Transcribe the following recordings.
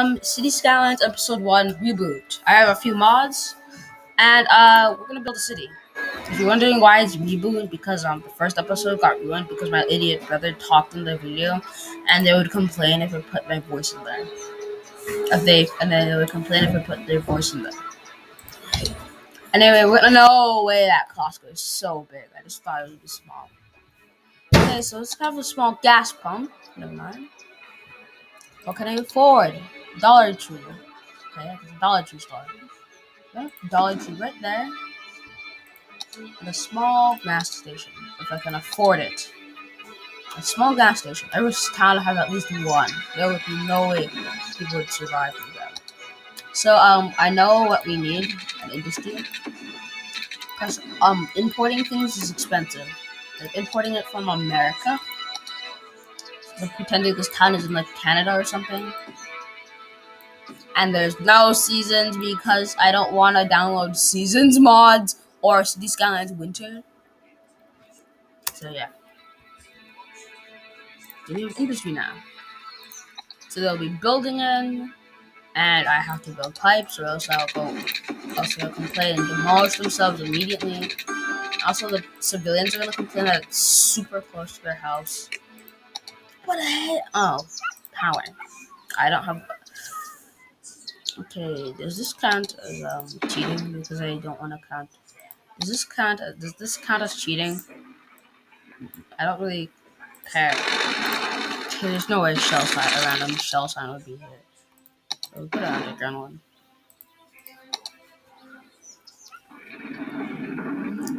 um City Skylines Episode One reboot. I have a few mods, and uh, we're gonna build a city. If you're wondering why it's reboot, because um the first episode got ruined because my idiot brother talked in the video, and they would complain if I put my voice in there. If they and then they would complain if I put their voice in there. Anyway, we're gonna no way that Costco is so big. I just thought it would be small. Okay, so let's have a small gas pump. Never mind. What can I afford? Dollar Tree. Okay, Dollar Tree store. Okay, Dollar Tree right there. And a small gas station, if I can afford it. A small gas station. Every town has at least one. There would be no way people would survive with that. So um, I know what we need an industry. Because um, importing things is expensive. Like importing it from America like pretending this town is in like Canada or something. And there's no seasons because I don't want to download seasons mods or City Skylines Winter. So yeah. We have industry now. So they'll be building in, and I have to build pipes, or else I'll go. Else they'll complain and demolish themselves immediately. Also, the civilians are gonna complain that it's super close to their house. What the heck? Oh, power. I don't have. Okay, does this count as um, cheating? Because I don't want to count. Does this count? Does this count as cheating? I don't really care. Okay, there's no way shell sign a random shell sign would be here. So we put an underground one.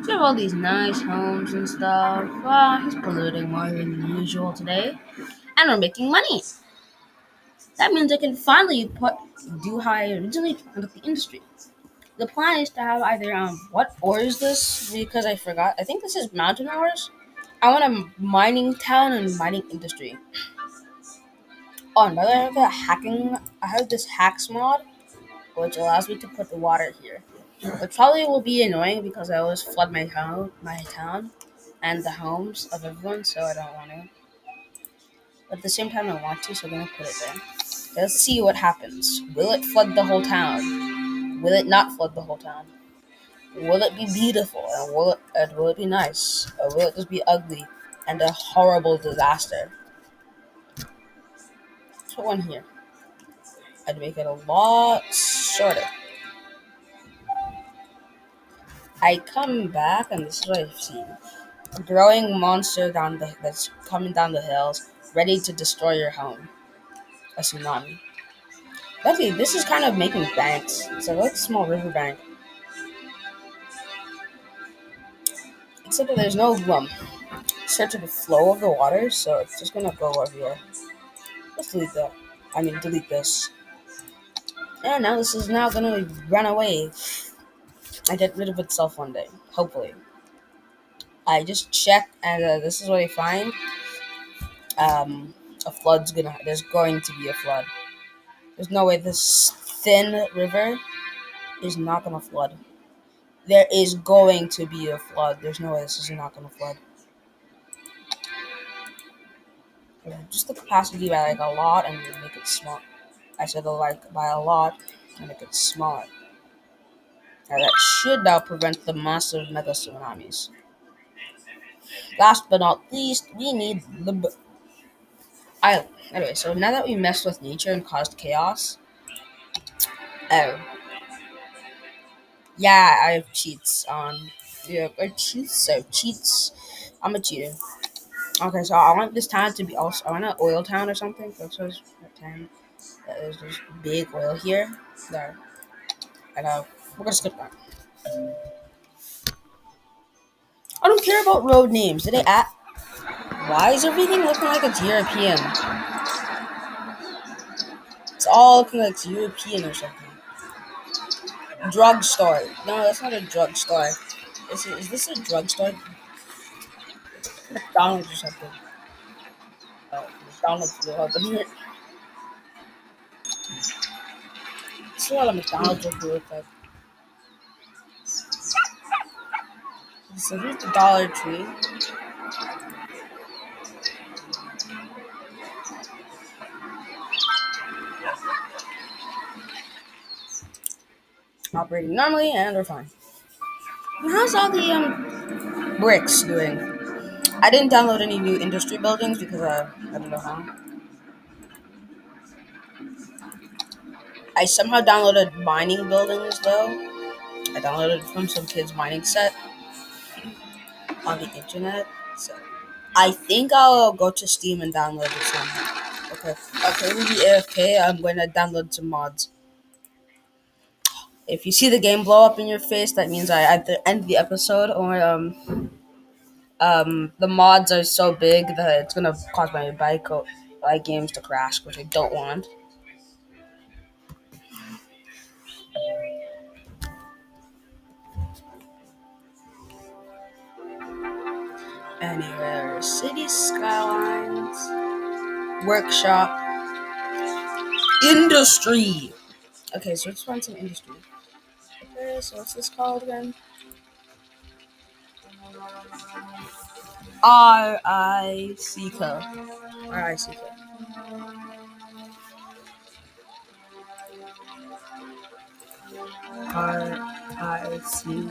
So have all these nice homes and stuff. Well, he's polluting more than usual today. And we're making money. That means I can finally put do how I originally planned with the industry. The plan is to have either um what ore is this? Because I forgot. I think this is mountain ores. I want a mining town and mining industry. Oh, another I have a hacking I have this hacks mod which allows me to put the water here. It probably will be annoying because I always flood my town, my town, and the homes of everyone, so I don't want to. But at the same time, I want to, so I'm gonna put it there. Let's see what happens. Will it flood the whole town? Will it not flood the whole town? Will it be beautiful? And will it, and will it be nice? Or will it just be ugly and a horrible disaster? Put one here. I'd make it a lot shorter. I come back, and this is what I've seen: a growing monster down the that's coming down the hills, ready to destroy your home. A tsunami. Luckily, this is kind of making banks. It's a like small riverbank. Except that there's no um search of the flow of the water, so it's just gonna go over here. Let's delete that. I mean, delete this. And now this is now gonna run away. I get rid of itself one day, hopefully. I just check, and uh, this is what I find. Um, a flood's gonna. There's going to be a flood. There's no way this thin river is not gonna flood. There is going to be a flood. There's no way this is not gonna flood. Just the capacity by like a lot and make it small. I said like by a lot and make it smaller. Now that should now prevent the massive mega tsunamis. Last but not least, we need the island. Anyway, so now that we messed with nature and caused chaos, oh, yeah, I have cheats on. Yeah, I cheats. So cheats. I'm a cheater. Okay, so I want this town to be also. I want an oil town or something. So there's town. There's this big oil here. There. And uh, we're gonna skip that. I don't care about road names. Did they at? Why is everything looking like it's European? It's all looking like it's European or something. Drugstore. No, that's not a drugstore. Is, is this a drugstore? McDonald's or something. Oh, McDonald's will open here. What a McDonald's would look like. So here's the Dollar Tree. Operating normally, and we're fine. How's all the um bricks doing? I didn't download any new industry buildings because uh, I don't know how. I somehow downloaded mining buildings though. I downloaded from some kid's mining set on the internet. So I think I'll go to Steam and download it somehow. Okay. Okay, we'll be AFK. I'm going to download some mods. If you see the game blow up in your face, that means I at the end of the episode or um um the mods are so big that it's gonna cause my bike my games to crash, which I don't want. Anywhere, city skylines, workshop, industry. Okay, so let's find some industry. Okay, so what's this called again? R I C K. R I C K. R I C.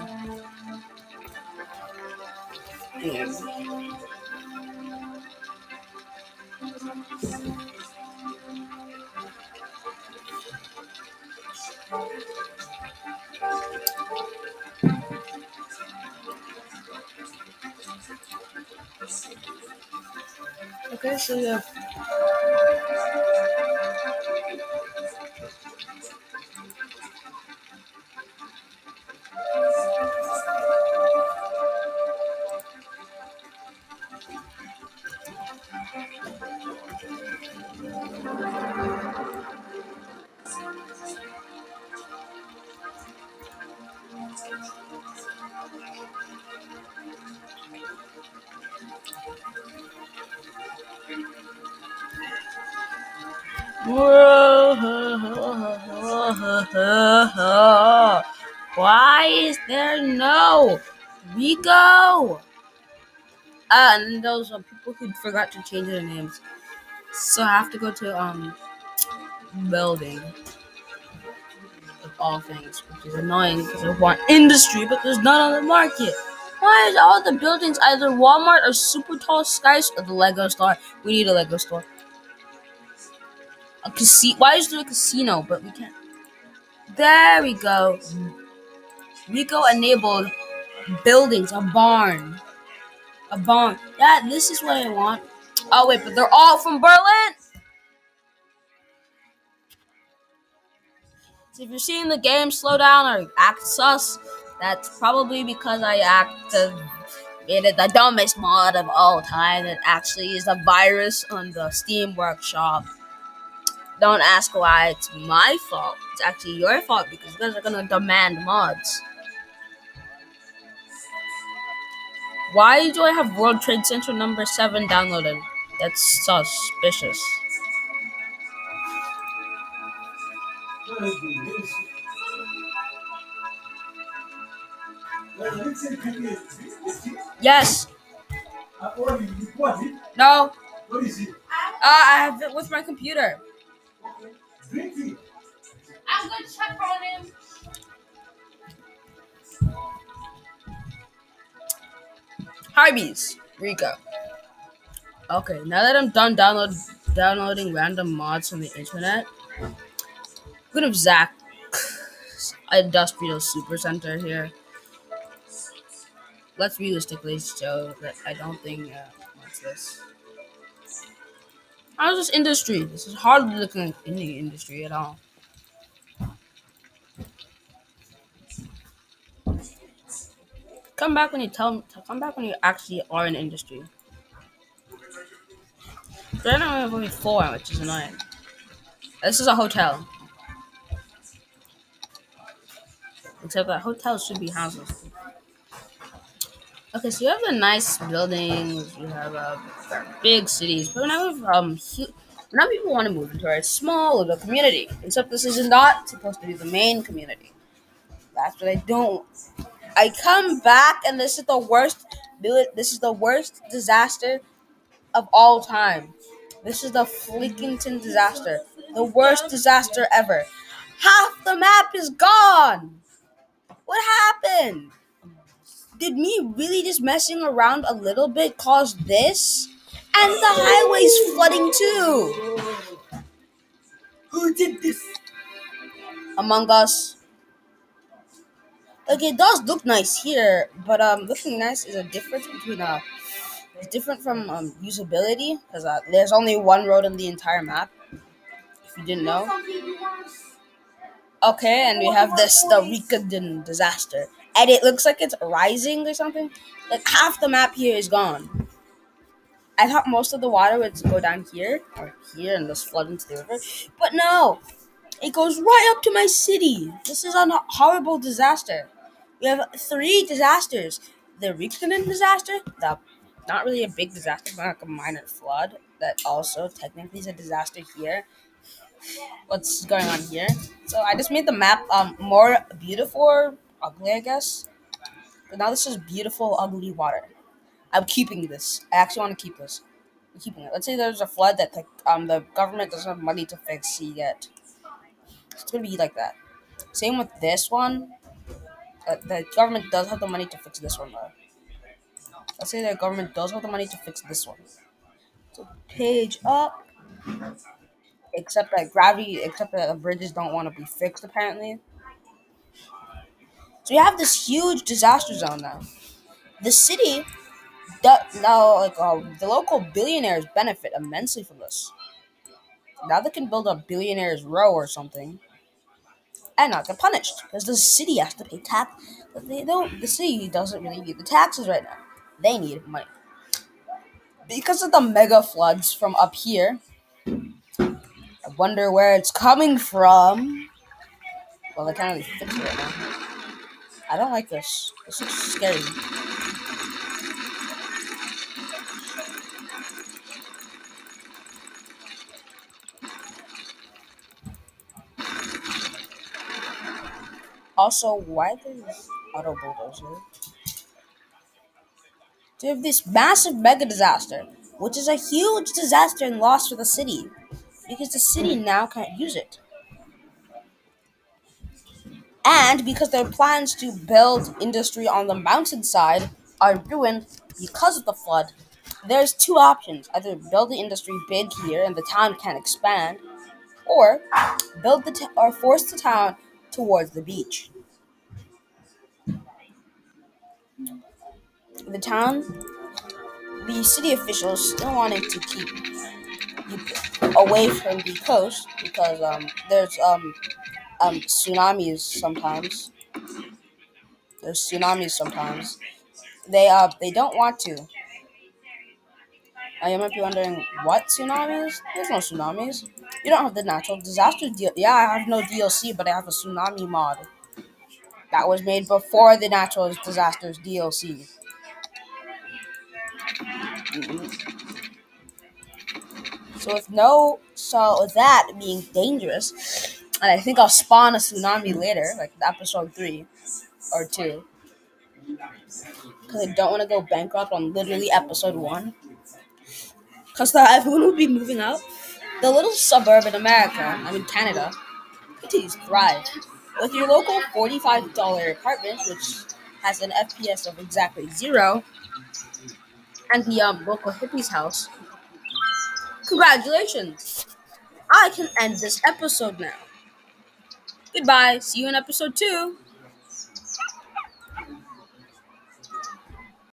Okay, so yeah. Why is there no Rico? Uh, and those are people who forgot to change their names. So I have to go to um building of all things, which is annoying because I want industry, but there's none on the market. Why is all the buildings either Walmart or super tall skies or the Lego store? We need a Lego store. A casino. Why is there a casino? But we can't. There we go. Rico enabled buildings, a barn. A barn. Yeah, this is what I want. Oh, wait, but they're all from Berlin? So if you're seeing the game slow down or act sus, that's probably because I activated the dumbest mod of all time that actually is a virus on the Steam Workshop. Don't ask why it's my fault. It's actually your fault because you guys are gonna demand mods. Why do I have World Trade Center number 7 downloaded? That's suspicious. Yes. No. What is it? Uh, I have it with my computer. I'm gonna check on him. Rico. Okay, now that I'm done download downloading random mods from the internet, I'm gonna Zach Industrial Super Center here. Let's realistically show that I don't think uh, what's this. How's this industry? This is hardly looking like any industry at all. Come back when you tell come back when you actually are in industry. They're not only four, which is annoying. This is a hotel. Except that hotels should be houses. Okay, so you have the nice buildings, you have uh, big cities, but now um, people want to move into a small little community. Except this is not supposed to be the main community. That's what I don't. I come back, and this is the worst. This is the worst disaster of all time. This is the Fleekington disaster, the worst disaster ever. Half the map is gone. What happened? Did me really just messing around a little bit cause this? And the highway's flooding too. Who did this? Among Us. Like it does look nice here, but um, looking nice is a difference between uh, it's different from um usability because uh, there's only one road in the entire map. If you didn't know. Okay, and we have this the Rikadin disaster, and it looks like it's rising or something. Like half the map here is gone. I thought most of the water would go down here or here and just flood into the river, but no, it goes right up to my city. This is a horrible disaster. We have three disasters: the Rikadin disaster, the not really a big disaster, but like a minor flood that also technically is a disaster here. What's going on here? So I just made the map um more beautiful ugly, I guess. But now this is beautiful, ugly water. I'm keeping this. I actually want to keep this. I'm keeping it. Let's say there's a flood that the, um the government doesn't have money to fix yet. It's gonna be like that. Same with this one. Uh, the government does have the money to fix this one though. Let's say the government does have the money to fix this one. So page up. Except that gravity, except that the bridges don't want to be fixed apparently. So we have this huge disaster zone now. The city, now like uh, the local billionaires benefit immensely from this. Now they can build a billionaires row or something, and not get punished because the city has to pay tax. They don't. The city doesn't really need the taxes right now. They need money because of the mega floods from up here. I wonder where it's coming from. Well, they can't really fix it right now. I don't like this. This looks scary. Also, why does auto bulldozer? They have this massive mega disaster, which is a huge disaster and loss for the city, because the city now can't use it. And because their plans to build industry on the mountainside are ruined because of the flood, there's two options. Either build the industry big here and the town can expand, or build the t- or force the town towards the beach. The town, the city officials still wanted to keep, away from the coast because um, there's um, um, tsunamis sometimes. There's tsunamis sometimes. They uh they don't want to. Uh, you might be wondering what tsunamis? There's no tsunamis. You don't have the natural disaster deal. Yeah, I have no DLC, but I have a tsunami mod that was made before the natural disasters DLC. So with no, so with that being dangerous, and I think I'll spawn a tsunami later, like episode three or two, because I don't want to go bankrupt on literally episode one. Because everyone will be moving out. The little suburb in America, I mean Canada, continues to thrive. With your local forty-five dollar apartment, which has an FPS of exactly zero, and the um, local hippie's house. Congratulations! I can end this episode now. Goodbye. See you in episode two.